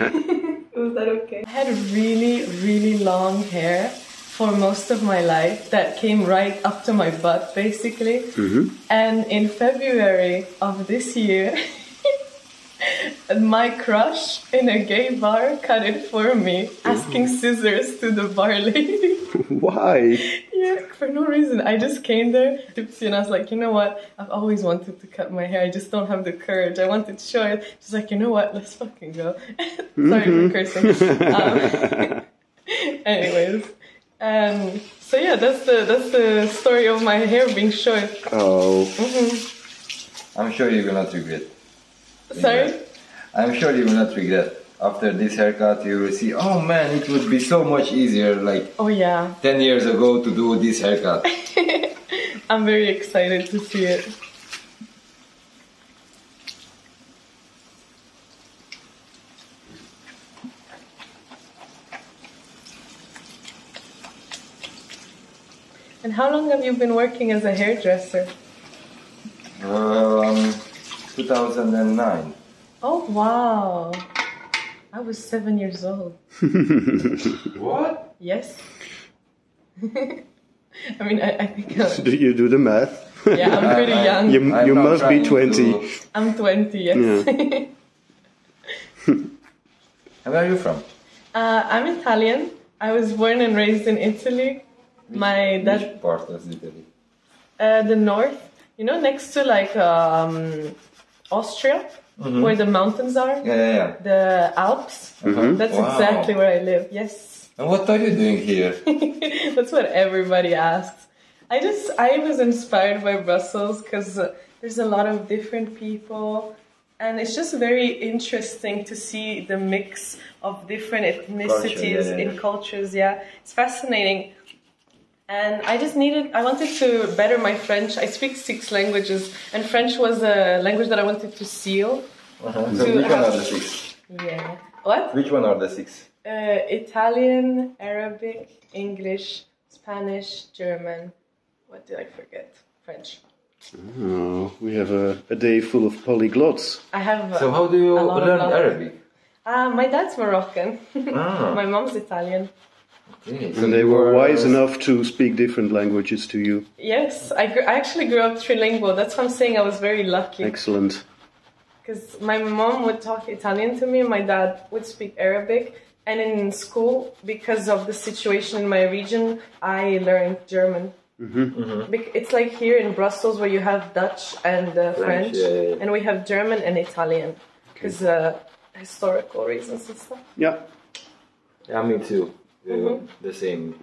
Was that okay? I had really, really long hair for most of my life that came right up to my butt, basically. Mm-hmm. And in February of this year, my crush in a gay bar cut it for me, asking scissors to the bar lady. Why? Yeah, for no reason. I just came there, tipsy, and I was like, you know what? I've always wanted to cut my hair. I just don't have the courage. I wanted to show it. She's like, you know what? Let's fucking go. Sorry for cursing. Um, anyways, um, so yeah, that's the that's the story of my hair being short. Oh, Mhm. I'm sure you're gonna do good. Sorry. I'm sure you will not regret. After this haircut, you will see, oh man, it would be so much easier like Oh yeah, 10 years ago to do this haircut. I'm very excited to see it. And how long have you been working as a hairdresser? Um, 2009. Oh wow. I was seven years old. What? Yes. I mean, I, I think uh, do you do the math? yeah, I'm pretty I- young. You, I'm you must be 20. to- I'm 20. Yes. And where are you from? uh, I'm Italian. I was born and raised in Italy. My dad, Which part of Italy? uh, the north, you know, next to like um, Austria, where the mountains are, Yeah, yeah, yeah. the Alps. That's Wow. exactly where I live. Yes. And what are you doing here? That's what everybody asks. I just I was inspired by Brussels because uh, there's a lot of different people, and it's just very interesting to see the mix of different ethnicities yeah, yeah. in cultures. Yeah, it's fascinating. And I just needed, I wanted to better my French. I speak six languages, and French was a language that I wanted to seal. Uh-huh. So To which one have- are the six? Yeah. What? Which one are the six? Uh, Italian, Arabic, English, Spanish, German. What did I forget? French. Oh, we have a, a day full of polyglots. I have. Uh, So how do you a lot of learn. Arabic? Uh, my dad's Moroccan. Ah. my mom's Italian. Okay, so And they were wise enough to speak different languages to you. Yes, I, gr- I actually grew up trilingual. That's why I'm saying I was very lucky. Excellent. Because my mom would talk Italian to me, and my dad would speak Arabic. And in school, because of the situation in my region, I learned German. Bec- It's like here in Brussels where you have Dutch and uh, French, yeah, yeah, yeah. and we have German and Italian because uh, historical reasons and stuff. Yeah. Yeah, me too. Mm-hmm. The same.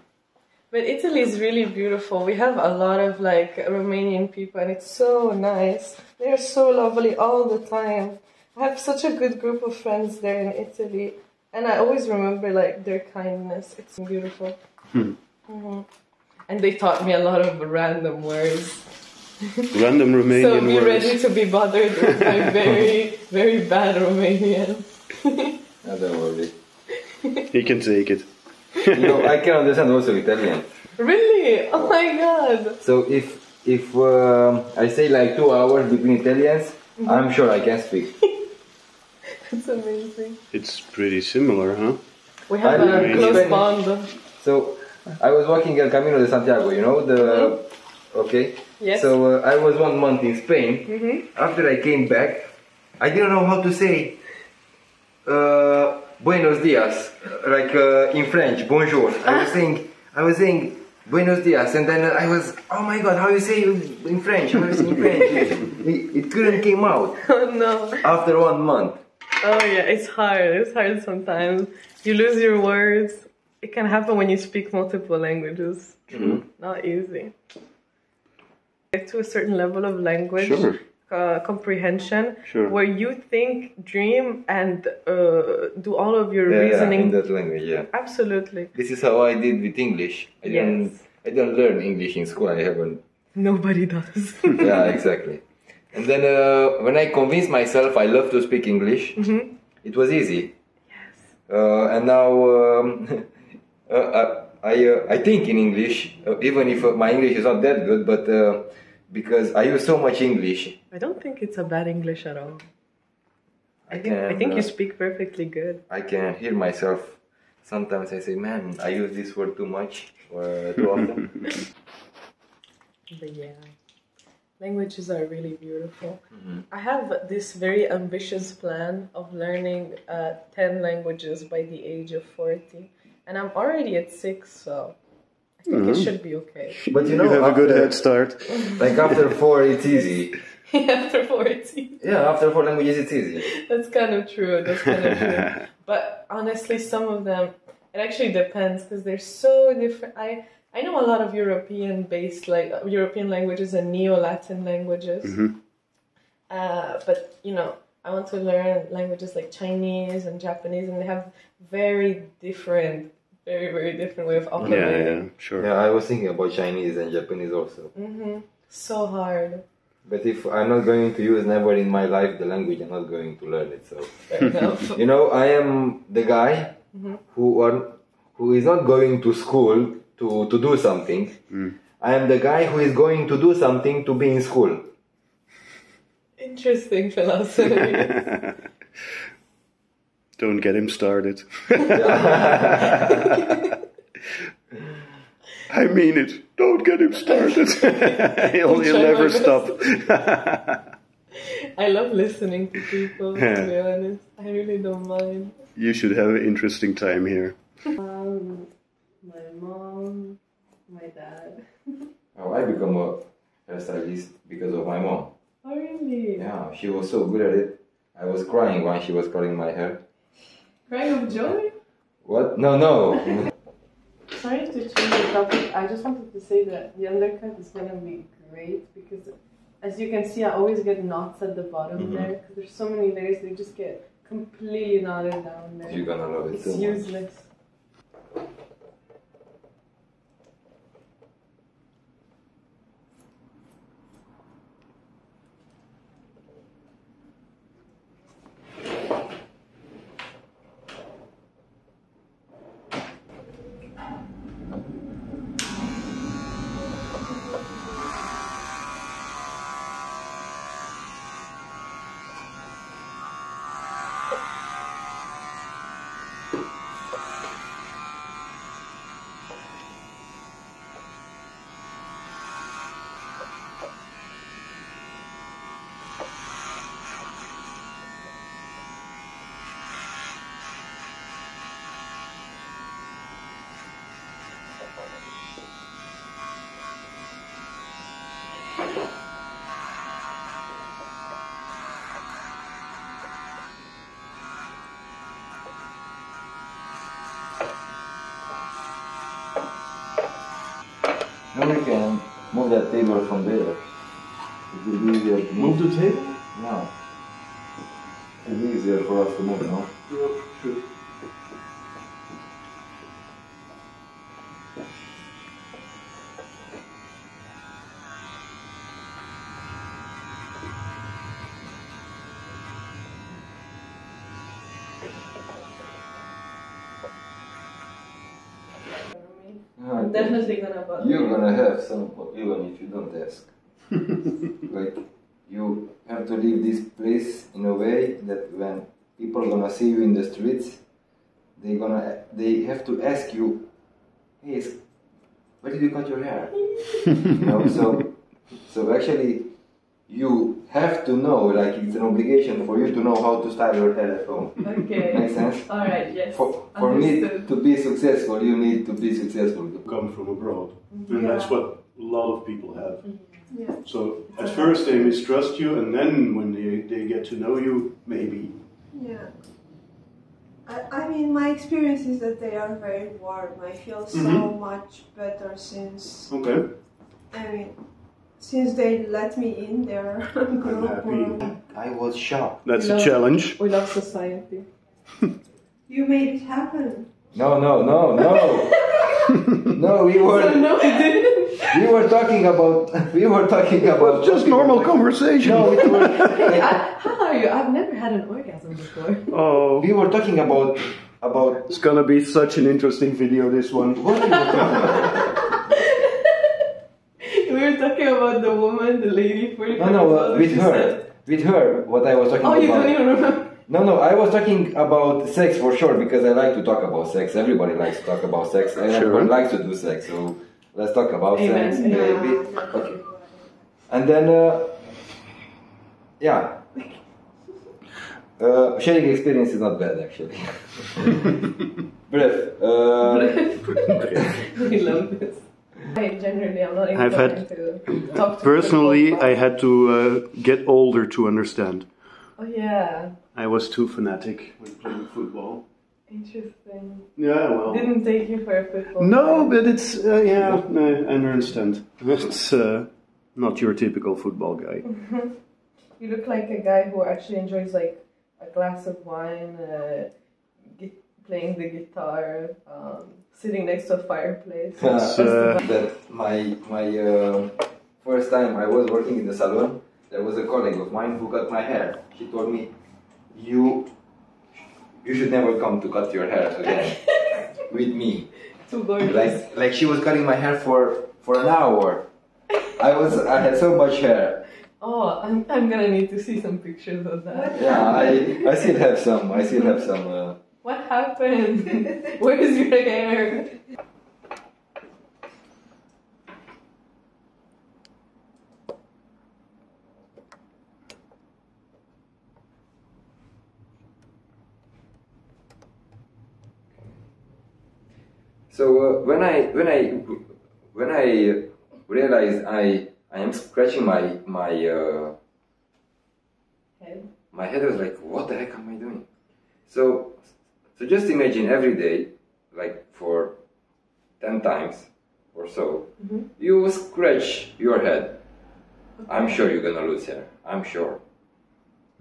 But Italy is really beautiful. We have a lot of like Romanian people, and it's so nice. They're so lovely all the time. I have such a good group of friends there in Italy, and I always remember like their kindness. It's beautiful. Mhm. And they taught me a lot of random words. Random Romanian so Romanian be words. ready to be bothered with my very, very bad Romanian. No, don't worry. He can take it. You know, I can understand also Italian. Really? Oh my god! So if if um, I say like two hours between Italians, Mm-hmm. I'm sure I can speak. That's amazing. It's pretty similar, huh? We have I a learned close Spanish. bond. So I was walking El Camino de Santiago, you know the okay. Mm-hmm. Yes. So uh, I was one month in Spain. Mhm. After I came back, I didn't know how to say uh, Buenos dias, like uh, in French, bonjour. I was saying, I was saying Buenos dias, and then I was, oh my god, how you say in French? How you say in French? it, it couldn't came out Oh no. after one month. Oh yeah, it's hard. It's hard sometimes. You lose your words. It can happen when you speak multiple languages. Not easy. Get to a certain level of language Sure. Uh, comprehension Sure. where you think, dream, and uh, do all of your Yeah, reasoning. in that language, yeah. Absolutely. This is how I did with English. I didn't, I didn't learn English in school. I haven't. Nobody does. yeah, exactly. And then uh, when I convinced myself I love to speak English, it was easy. yes. Uh, and now um, uh, I uh, I think in English, uh, even if uh, my English is not that good, but uh, because I use so much English. I don't think it's a bad English at all. I think, can, I think you uh, speak perfectly good. I can hear myself. Sometimes I say, man, I use this word too much or too often. But yeah, languages are really beautiful. Mhm. I have this very ambitious plan of learning uh, 10 languages by the age of 40. And I'm already at six, so I think it should be okay. But you know, you have a good head start. like after four, it's easy. After 40. Yeah, after four languages, it's easy. That's kind of true. That's kind of true. But honestly, some of them, it actually depends because they're so different. I I know a lot of European-based, like uh, European languages and Neo-Latin languages. Uh, but you know, I want to learn languages like Chinese and Japanese, and they have very different, very very different way of operating. yeah, yeah, sure. Yeah, I was thinking about Chinese and Japanese also. hmm So hard. But if I'm not going to use never in my life the language, I'm not going to learn it. So you know, I am the guy who are, who is not going to school to, to do something. I am the guy who is going to do something to be in school. Interesting philosophy. Don't get him started. I mean it. Don't get him started. he'll, he'll never stop. I love listening to people. To be honest, I really don't mind. you should have an interesting time here. Um, my mom, my dad. Oh, I become a hairstylist because of my mom. Oh really? Yeah, she was so good at it. I was crying when she was cutting my hair. Crying of joy? What? No, no. Sorry to change the topic. I just wanted to say that the undercut is gonna be great because, as you can see, I always get knots at the bottom Mhm. there because there's so many layers. They just get completely knotted down there. You're gonna love it It's so much. useless. Now can move that table from there. It will be easier to move. the table? No. It will be easier for us to move, no? sure. I'm definitely gonna bother. You're gonna have some, even if you don't ask. like, you have to leave this place in a way that when people are gonna see you in the streets, they gonna they have to ask you, "Hey, where did you cut your hair?" you know, so so actually, you have to know, like it's an obligation for you to know how to style your hair at home. Okay. Makes sense? All right. Yes. For, for me to be successful, you need to be successful. To come from abroad. Mm-hmm. And that's what a lot of people have. Yeah. So at first they mistrust you, and then when they, they get to know you, maybe. Yeah. I, I mean, my experience is that they are very warm. I feel so Mhm. much better since, Okay. I mean, since they let me in their group. happy. I was shocked. That's No. a challenge. We love society. You made it happen. No, no, no, no. no, we were no, we didn't. we were talking about we were talking about Just normal conversation. No, we were, I, how are you? I've never had an orgasm before. Oh, we were talking about about it's gonna be such an interesting video, this one. what we were talking about. we were talking about the woman, the lady. For No, no, uh, with her, with her. What I was talking Oh, about. you don't even remember? No, no, I was talking about sex for sure because I like to talk about sex. Everybody likes to talk about sex. and Everyone likes to do sex. So let's talk about Amen. sex, Yeah. baby. Okay. And then, uh, yeah. Uh, sharing experience is not bad actually. Bref. Uh, I love this. I generally am not I've had- to talk to Personally. I had to uh, get older to understand. Oh yeah, I was too fanatic when playing football. interesting. Yeah, well. Didn't take you for a football. No, player. but it's uh, yeah, no, I understand. It's uh, not your typical football guy. You look like a guy who actually enjoys like a glass of wine, uh, playing the guitar, um, sitting next to a fireplace. It's, uh, that my my uh, first time I was working in the salon, there was a colleague of mine who cut my hair. She told me, "You, you should never come to cut your hair again with me." Too gorgeous. Like like she was cutting my hair for for an hour. I was I had so much hair. Oh, I'm, I'm gonna need to see some pictures of that. Yeah, I I still have some. I still have some. Uh, What happened? Where's your hair? So uh, when I when I when I realized I I am scratching my my uh, Head. my head was like, what the heck am I doing? So so just imagine every day, like for ten times or so, Mhm. you scratch your head. I'm sure you're gonna lose hair. I'm sure.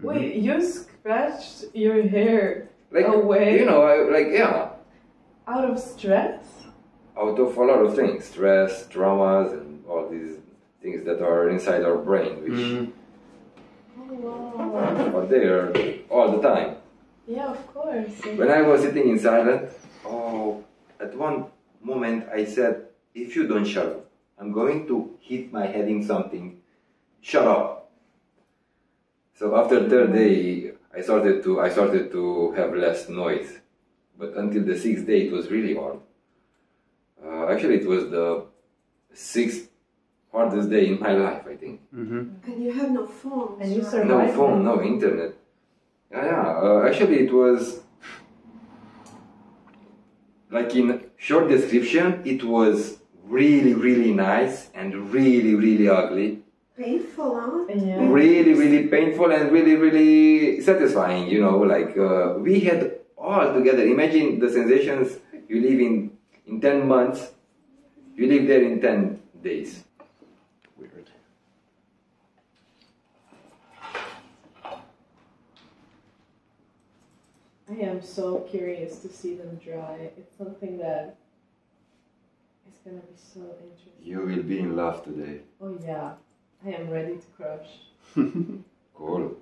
Wait, you scratched your hair Like Away? you know, I, like yeah, out of stress? out of a lot of things, stress, traumas, and all these things that are inside our brain, which Mm. Oh wow. are there all the time. Yeah, of course. When I was sitting in silence, oh, at one moment I said, if you don't shut up, I'm going to hit my head in something. Shut up. So after third day, I started to I started to have less noise, but until the sixth day, it was really hard. Uh, actually, it was the sixth hardest day in my life, I think. And you have no phone. And you right? survived. No phone, no internet. Yeah, yeah. Uh, actually, it was like in short description, it was really, really nice and really, really ugly. Painful, huh? Yeah. Really, really painful and really, really satisfying. You know, like uh, we had all together. Imagine the sensations you live in in ten months. You live there in ten days. I am so curious to see them dry. It's something that is gonna be so interesting. You will be in love today. Oh yeah, I am ready to crush. Cool.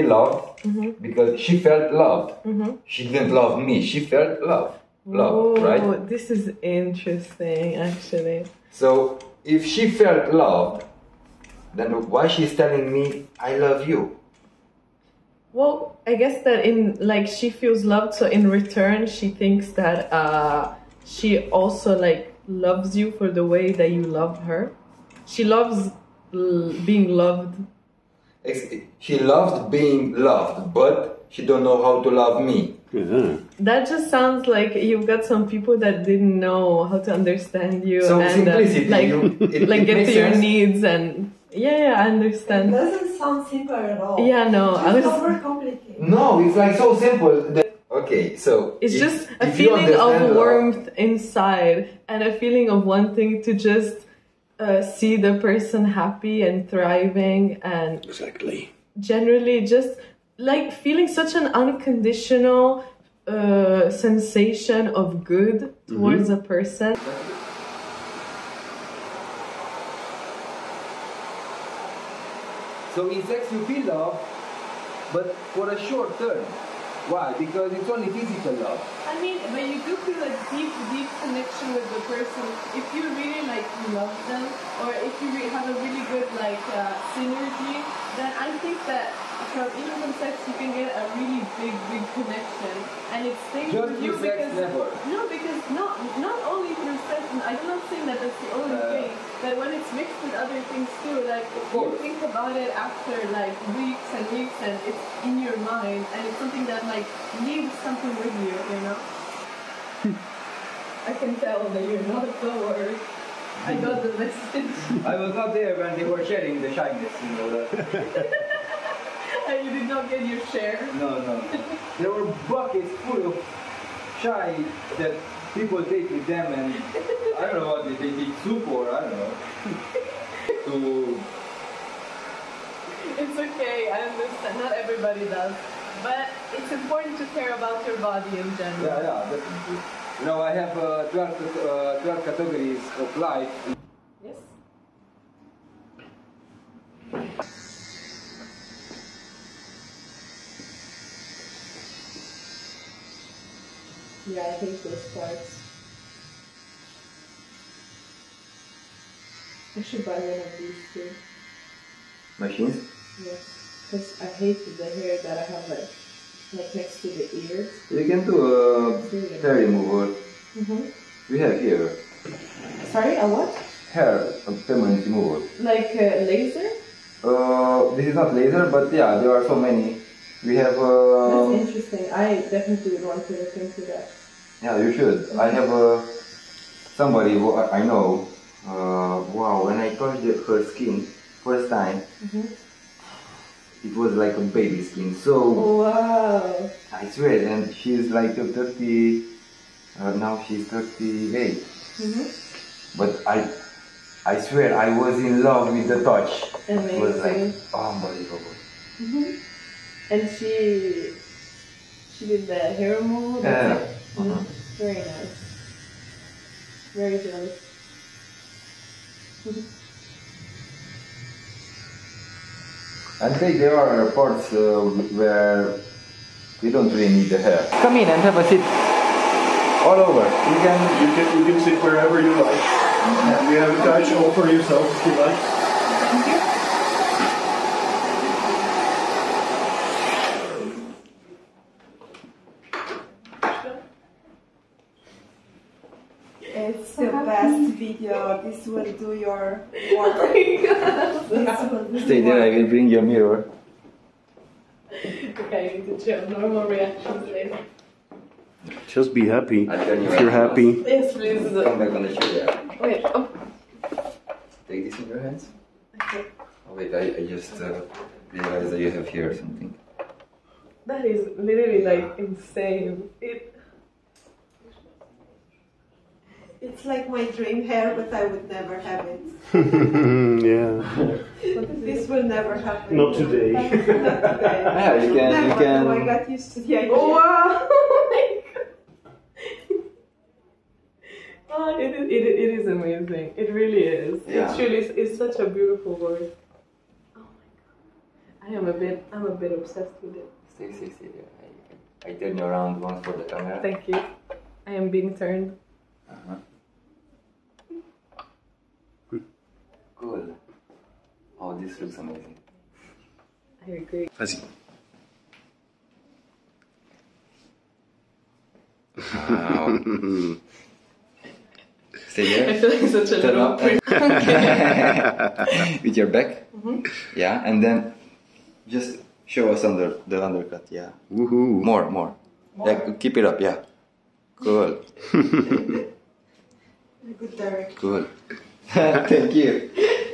She loved mm-hmm. because she felt loved. Mm-hmm. She didn't love me. She felt love. Love, oh, right? this is interesting, actually. So if she felt loved, then why she's telling me I love you? Well, I guess that in like she feels loved, so in return she thinks that uh, she also like loves you for the way that you love her. She loves l- being loved. Ex- She loved being loved, but she don't know how to love me. Yeah. That just sounds like you've got some people that didn't know how to understand you So and simplicity, uh, like you- it- like it get makes to your needs and yeah, yeah, I It understand. doesn't sound simple at all. Yeah, no, I Just was. overcomplicated. No, it's like so simple. That, okay, so It's if- just a feeling of understand love- warmth inside and a feeling of wanting to just uh, see the person happy and thriving and Exactly. generally just like feeling such an unconditional uh, sensation of good towards a person. So in sex you feel love, but for a short term. Why? Because it's only physical love. I mean, but you do feel a deep, deep connection with the person if you really like love them, or if you have a really good like uh, synergy. Then I think that from even sex you can get a really big, big connection, and it stays Just with you because never. no, because not not only through sex. and I'm not saying that that's the only Uh, thing. That when it's mixed with other things too, like you think about it after like weeks and weeks, and it's in your mind, and it's something that like leaves something with you, you know. I can tell that you're not a bored. I got the message. I was not there when they were sharing the shyness, you know. The, and you did not get your share. no, no. There were buckets full of shy that people take with them, and I don't know what they take it soup or I don't know. to It's okay, I understand. Not everybody does. But it's important to care about your body in general. yeah, yeah, definitely. You know, I have uh, 12, uh, 12 categories of life. Yes? Yeah, I hate those parts. I should buy one of these too. Machines? Yes. Because I hate the hair that I have like, like next to the ears. You can do a hair removal. Mm-hmm. We have here Sorry, a what? hair a permanent removal. Like uh, laser? Uh, this is not laser, but yeah, there are so many. We have. Uh, That's interesting. I definitely would want to look into that. yeah, you should. I have uh, somebody who I know. Uh, wow, when I touched her skin first time, it was like a baby skin. So Wow. I swear, and she's like a 30. Uh, now she's 38. But I, I swear, I was in love with the touch. It was like Amazing. unbelievable. And she she did the hair removal. Yeah. It? Mhm. Very nice. Very jealous. And say there are parts uh, where we don't really need the hair. Come in and have a seat. All over. You can. You can, you can sit wherever you like. We have a couch all for yourself if you like. It's the best video. This will do your work. This Stay there. I will bring you a mirror. Okay, you need to chill. Normal reactions later. Just be happy. You If you're happy. Yes, please. Come back on the chair. Yeah. Wait. Oh. Take this in your hands. Okay. Oh wait, I, I just uh, realized that you have here something. That is literally like insane. It. It's like my dream hair, but I would never have it. yeah. This will never happen. Not today. Not today. Yeah, you can. You can. Oh, I got used to the idea. Oh wow! Oh my god! Oh, it is, it, it is amazing. It really is. Yeah. It truly is it's such a beautiful word. Oh my god! I am a bit. I'm a bit obsessed with it. Stay, stay, stay there. I, I turn you around once for the camera. Thank you. I am being turned. Uh-huh. Cool. Oh, this looks amazing. I agree. Vas-y. Wow. Stay I feel like such a Turn little up. prick. With your back. Mm-hmm. Yeah, and then just show us under the undercut. Yeah. Woohoo. More, more. Like, keep it up. Yeah. Cool. Good direction. Cool. Thank you.